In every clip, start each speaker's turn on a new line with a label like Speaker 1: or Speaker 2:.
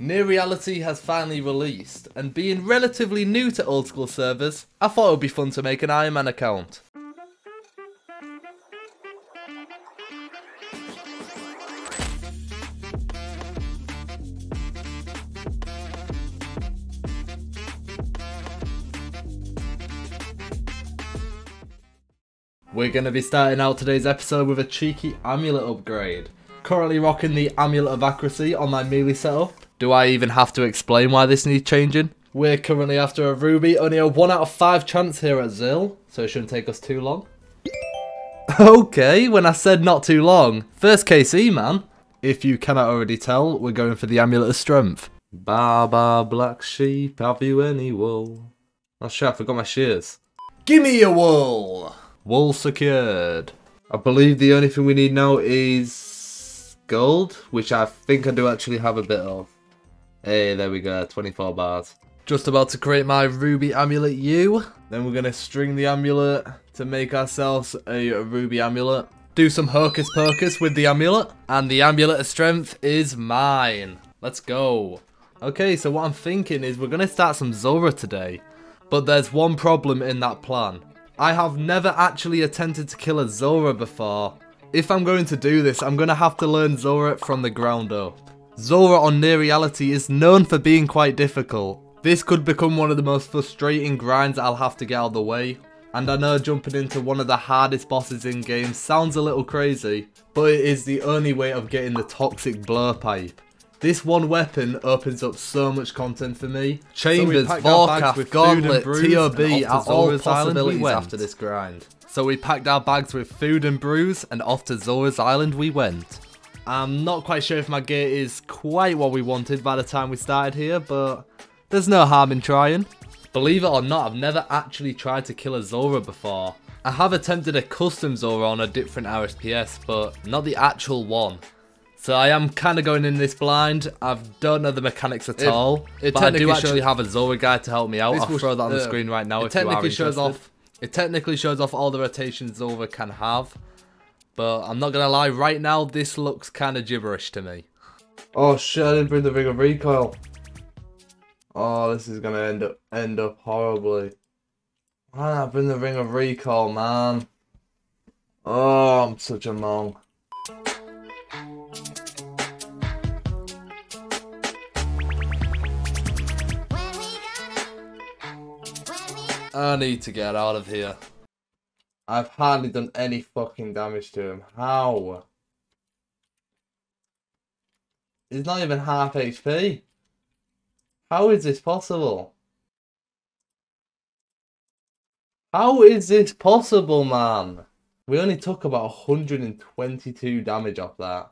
Speaker 1: Near Reality has finally released, and being relatively new to old school servers, I thought it would be fun to make an Iron Man account. We're going to be starting out today's episode with a cheeky amulet upgrade. Currently rocking the Amulet of Accuracy on my melee setup. Do I even have to explain why this needs changing? We're currently after a ruby, only a 1 out of 5 chance here at Zil, so it shouldn't take us too long. Okay, when I said not too long, first KC man. If you cannot already tell, we're going for the Amulet of Strength. Ba ba black sheep, have you any wool? Oh shit, I forgot my shears. Gimme your wool! Wool secured. I believe the only thing we need now is gold, which I think I do actually have a bit of. Hey, there we go, 24 bars. Just about to create my ruby amulet U. Then we're going to string the amulet to make ourselves a ruby amulet. Do some hocus pocus with the amulet. And the amulet of strength is mine. Let's go. Okay, so what I'm thinking is we're going to start some Zulrah today. But there's one problem in that plan. I have never actually attempted to kill a Zulrah before. If I'm going to do this, I'm going to have to learn Zulrah from the ground up. Zulrah on Near Reality is known for being quite difficult. This could become one of the most frustrating grinds I'll have to get out of the way. And I know jumping into one of the hardest bosses in game sounds a little crazy, but it is the only way of getting the toxic blowpipe. This one weapon opens up so much content for me. Chambers, so Vorkath, Gauntlet, TOB are all possibilities after this grind. So we packed our bags with food and brews and off to Zulrah's Island we went. I'm not quite sure if my gear is quite what we wanted by the time we started here, but there's no harm in trying. Believe it or not, I've never actually tried to kill a Zulrah before. I have attempted a custom Zulrah on a different RSPS, but not the actual one. So I am kind of going in this blind. I don't know the mechanics at all, but I do actually have a Zulrah guide to help me out. I'll throw that on the uh, screen right now. It technically shows off. It technically shows off all the rotations Zulrah can have, but I'm not gonna lie. Right now, this looks kind of gibberish to me.
Speaker 2: Oh shit! I didn't bring the ring of recoil. Oh, this is gonna end up end up horribly. Why not bring the ring of recoil, man? Oh, I'm such a monk.
Speaker 1: I need to get out of here.
Speaker 2: I've hardly done any fucking damage to him. How? He's not even half HP. How is this possible? How is this possible, man? We only took about 122 damage off that.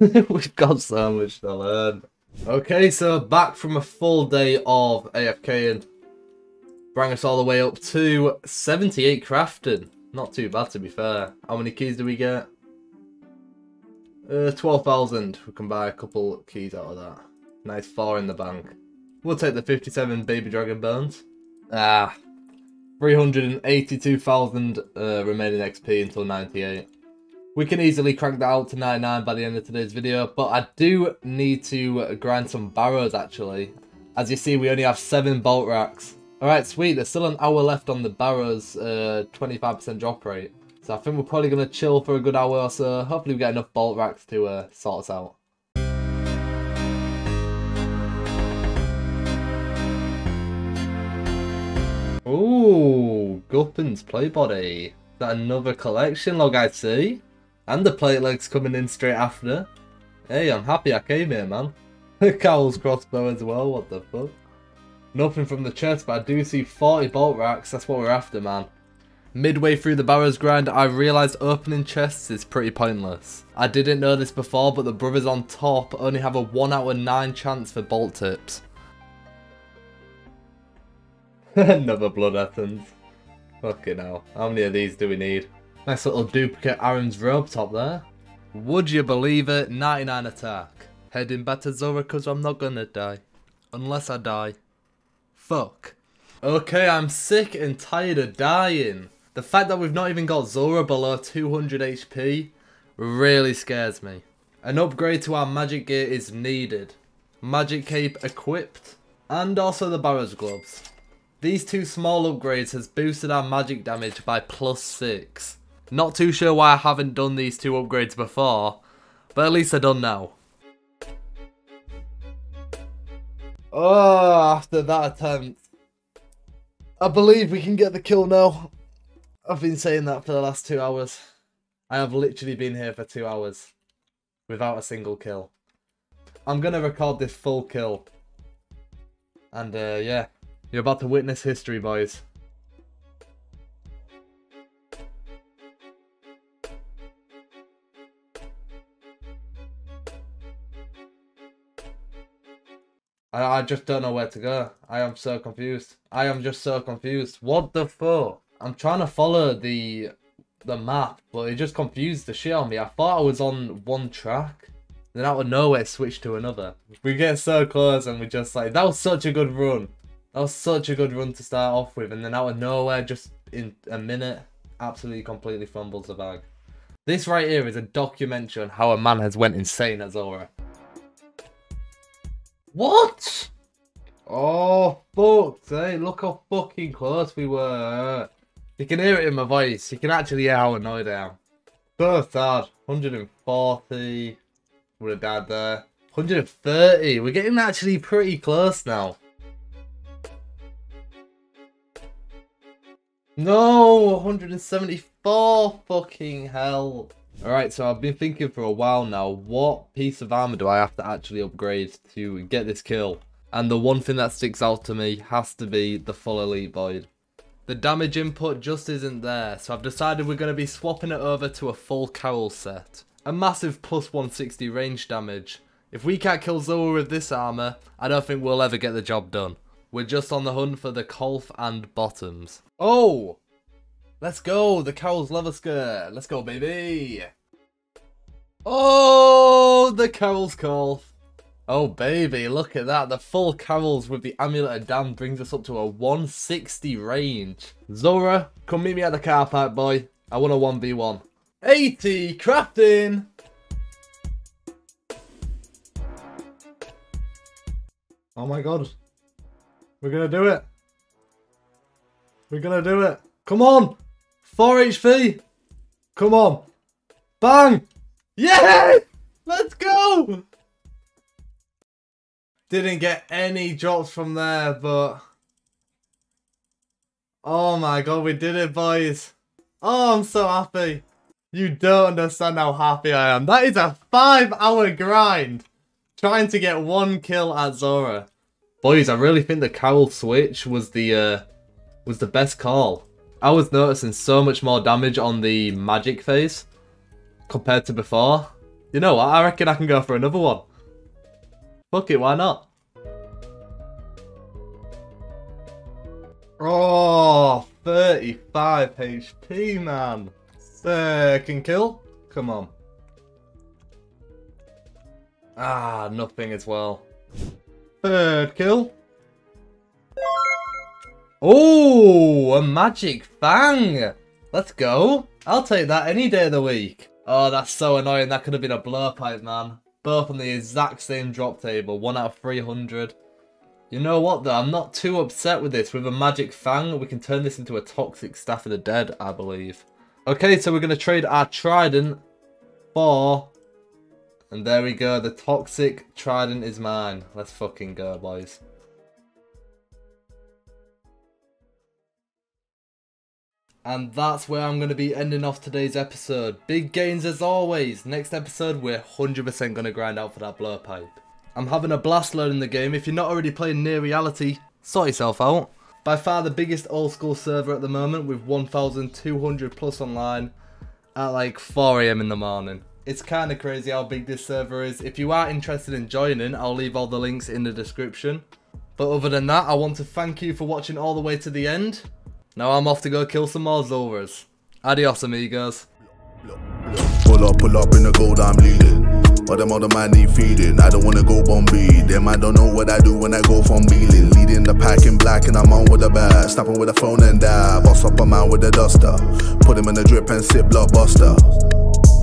Speaker 2: We've got so much to learn. Okay, so back from a full day of AFK and bring us all the way up to 78 crafted. Not too bad to be fair. How many keys do we get? Uh, 12,000. We can buy a couple keys out of that. Nice four in the bank. We'll take the 57 Baby Dragon Bones. Ah. 382,000 uh, remaining XP until 98. We can easily crank that out to 99 by the end of today's video, but I do need to grind some barrows actually. As you see, we only have 7 bolt racks. Alright, sweet. There's still an hour left on the barrows 25% uh, drop rate. So I think we're probably going to chill for a good hour or so. Hopefully we get enough bolt racks to uh, sort us out. Ooh, Guthan's platebody. Is that another collection log I see? And the plate legs coming in straight after. Hey, I'm happy I came here, man. The Karil's crossbow as well, what the fuck? Nothing from the chest, but I do see 40 bolt racks. That's what we're after, man. Midway through the barrows grind, I realised opening chests is pretty pointless. I didn't know this before, but the brothers on top only have a 1 out of 9 chance for bolt tips. Another Blood Athens. Fucking hell. How many of these do we need? Nice little duplicate Ahrim's robe top there. Would you believe it? 99 attack. Heading back to Zulrah because I'm not gonna die. Unless I die. Fuck. Okay, I'm sick and tired of dying. The fact that we've not even got Zulrah below 200 HP really scares me. An upgrade to our magic gear is needed.
Speaker 1: Magic Cape equipped, and also the Barrows gloves. These two small upgrades has boosted our magic damage by plus 6. Not too sure why I haven't done these two upgrades before, but at least they're done now. Oh, after that attempt. I believe we can get the kill now. I've been saying that for the last two hours. I have literally been here for two hours without a single kill. I'm going to record this full kill. And uh, yeah, you're about to witness history, boys. I, I just don't know where to go. I am so confused. I am just so confused. What the fuck? I'm trying to follow the the map, but it just confused the shit on me. I thought I was on one track. Then out of nowhere switched to another. We get so close and we're just like that was such a good run. That was such a good run to start off with and then out of nowhere just in a minute absolutely completely fumbles the bag. This right here is a documentary on how a man has went insane at Zulrah. What? Oh, fuck, hey, look how fucking close we were. You can hear it in my voice. You can actually hear how annoyed I am. So sad. 140. Would have died there. 130. We're getting actually pretty close now. No, 174. Fucking hell. Alright, so I've been thinking for a while now, what piece of armor do I have to actually upgrade to get this kill? And the one thing that sticks out to me has to be the full elite void. The damage input just isn't there, so I've decided we're going to be swapping it over to a full Karil set. A massive plus 160 range damage. If we can't kill Zulrah with this armor, I don't think we'll ever get the job done. We're just on the hunt for the coif and Bottoms. Oh! Let's go, the Karil's leather skirt. Let's go, baby. Oh, the Karil's coif. Oh, baby, look at that. The full Karils with the Amulet of Dam brings us up to a 160 range. Zulrah, come meet me at the car park, boy. I want a 1v1. 80, crafting! Oh my god. We're gonna do it. We're gonna do it. Come on! 4 HP! Come on! Bang! Yeah! Let's go! Didn't get any drops from there, but... Oh my god, we did it, boys. Oh, I'm so happy. You don't understand how happy I am. That is a five-hour grind. Trying to get one kill at Zulrah. Boys, I really think the Karil switch was the, uh, was the best call. I was noticing so much more damage on the magic phase compared to before. You know what? I reckon I can go for another one. Fuck it, why not? Oh, 35 HP, man. Second kill. Come on. Ah, nothing as well. Third kill. Oh, a magic fang. Let's go. I'll take that any day of the week. Oh, that's so annoying. That could have been a blowpipe, man. Both on the exact same drop table. One out of 300. You know what, though? I'm not too upset with this. With a Magic Fang, we can turn this into a Toxic Staff of the Dead, I believe. Okay, so we're going to trade our Trident for... And there we go. The Toxic Trident is mine. Let's fucking go, boys. And that's where I'm going to be ending off today's episode. Big gains as always. Next episode, we're 100% going to grind out for that blowpipe. I'm having a blast learning the game. If you're not already playing Near Reality, sort yourself out. By far the biggest old school server at the moment with 1,200 plus online at like 4am in the morning. It's kind of crazy how big this server is. If you are interested in joining, I'll leave all the links in the description. But other than that, I want to thank you for watching all the way to the end. Now I'm off to go kill some more Zulrahs. Adios, amigos.
Speaker 3: Pull up, pull up in the gold, I'm leading. But them other man need feeding. I don't wanna go Bombay. Them I don't know what I do when I go from Beeling. Leading the pack in black and I'm on with a bat. Snapping with a phone and die. Boss up a man with a duster. Put him in the drip and sit blockbuster.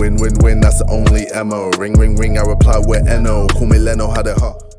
Speaker 3: Win, win, win, that's the only ammo. Ring, ring, ring, I reply with NO. Call me Leno, how they hot.